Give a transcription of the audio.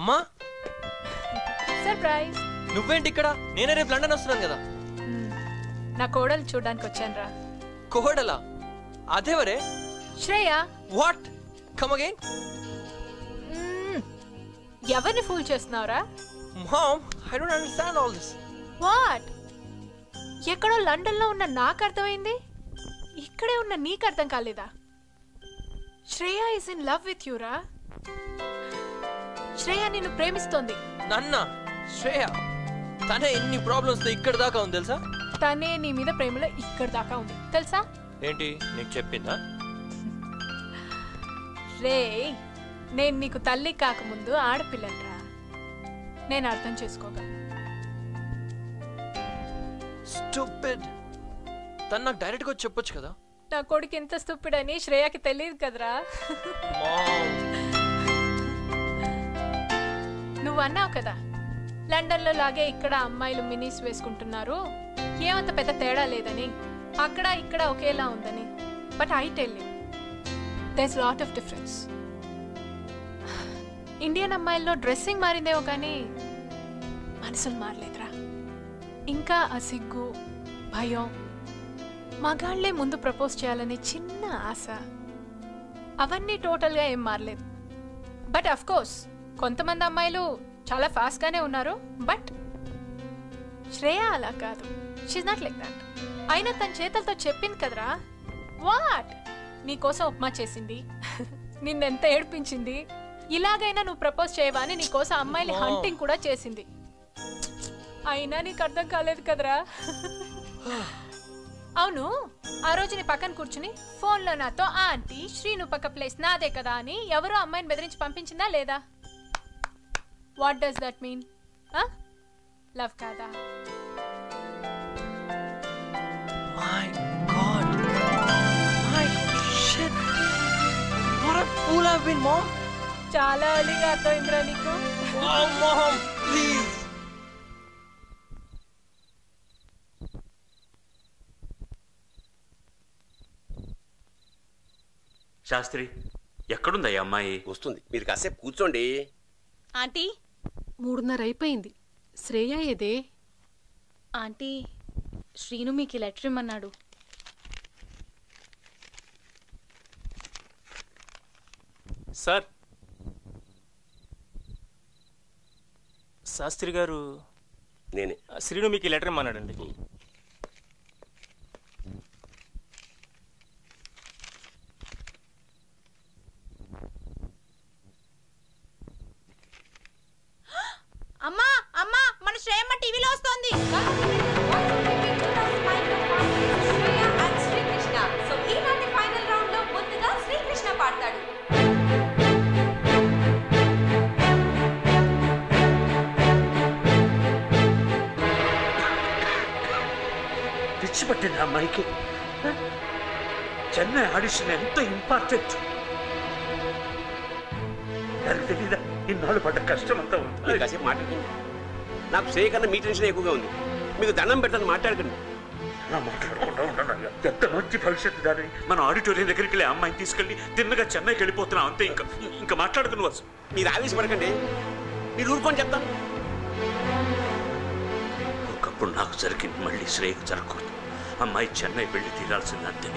అమ్మా! సర్ప్రైజ్ నువ్వేంటి ఇక్కడ? నేనే రేపు లండన్ వస్తున్నాను కదా. నా కోడలు చూడడానికి వచ్చాను రా. కోడలా? అదేవరే శ్రేయ! What come again. ఎవరిని ఫూల్ చేస్తున్నావురా? Mom I don't understand all this what ఎక్కడో లండన్లో ఉన్న నాకు అర్థమైంది. ఇక్కడే ఉన్న నీకు అర్థం కాలేదా? Shreya is in love with యూరా Shreya నిన్ను ప్రేమిస్తోంది. నన్న శ్రేయ తనే ఎన్ని ప్రాబ్లమ్స్ ఇక్కడ దాకా ఉంది తెలుసా? తనే నీ మీద ప్రేమలో ఇక్కడ దాకా ఉంది. తెలుసా? ఏంటి నీకు చెప్పిందా? రే నేను నీకు తల్లి కాకముందు ఆడపిల్లనరా. నేను అర్థం చేసుకోగలను. స్టూపిడ్. తను నాకు డైరెక్ట్గా చెప్పొచ్చు కదా? నా కొడుకు ఎంత stupid అని శ్రేయకి తెలియదు కదరా. నువ్వు అన్నావు కదా. లండన్లో లాగే ఇక్కడ అమ్మాయిలు మినీస్ వేసుకుంటున్నారు. ఏమంత పెద్ద తేడా లేదని. అక్కడ ఇక్కడ ఒకేలా ఉందని. But I tell you there's lot of difference. Indian అమ్మాయిల్లో dressing మారిందేమో కానీ మనసులు మారలేదురా. ఇంకా ఆ సిగ్గు భయం. మగాళ్ళే ముందు ప్రపోజ్ చేయాలనే చిన్న ఆశ. అవన్నీ టోటల్గా ఏం మారలేదు. బట్ అఫ్ కోర్స్ కొంతమంది అమ్మాయిలు చాలా ఫాస్ట్ గానే ఉన్నారు బట్ శ్రేయ అలా కాదు. షీజ్ నాట్ లైక్ దాట్ అయినా తన చేతులతో చెప్పింది కదరా. వాట్ నీకోసం ఉప్మా చేసింది. నిన్నెంత ఏడ్పించింది. ఇలాగైనా నువ్వు ప్రపోజ్ చేయవా అని నీకోసం అమ్మాయిని అమ్మా. హంటింగ్ కూడా చేసింది. అయినా నీకు అర్థం కాలేదు కదరా. అవును ఆ రోజు నీ పక్కన కూర్చుని ఫోన్లో నాతో ఆంటీ శ్రీను పక్క ప్లేస్ నాదే కదా అని ఎవరో అమ్మాయిని బెదిరించి పంపించిందా లేదా? What does that mean love కాదా my God my shit what a fool I been mom చాలా అర్థమైందిరా నీకు Oh, mom, please. శాస్త్రి ఎక్కడుందయ్యా అమ్మాయి? వస్తుంది. మీరు కాసేపు కూర్చోండి. ఆంటీ? మూడున్నర అయిపోయింది శ్రేయ ఏదే? ఆంటీ శ్రీను మీకు ఈ లెటర్ ఇమ్మన్నాడు. సార్. శాస్త్రి గారు నేనే. శ్రీను మీకు ఈ లెటర్ ఇమ్మన్నాడండి. పిచ్చి పట్టింది అమ్మాయికి? చెన్నై ఆడిషన్ ఎంతో ఇంపార్టెంట్. తెలీదా? ఇన్నాళ్ళు పడ్డ కష్టం అంతా ఉంది కాసేపు మాట్లాడండి. నాకు శ్రేయ కన్నా మీ టెన్షన్ ఎక్కువగా ఉంది. మీకు దండం పెడతాను మాట్లాడకండి. అలా మాట్లాడకుండా ఉండనయ్యా. ఎంత మంచి భవిష్యత్తు దాని. మనం ఆడిటోరియం దగ్గరికి వెళ్ళి అమ్మాయిని తీసుకెళ్ళి తిన్నగా చెన్నైకి వెళ్ళిపోతున్నాం అంతే ఇంకా. ఇంకా మాట్లాడదు నువ్వు అసలు. మీరు ఆవేశపడకండి. మీరు ఊరుకొని చెప్తాను. ఒకప్పుడు నాకు జరిగింది మళ్ళీ శ్రేయకు జరగకూడదు. అమ్మాయి చెన్నై వెళ్ళి తీరాల్సింది అంతే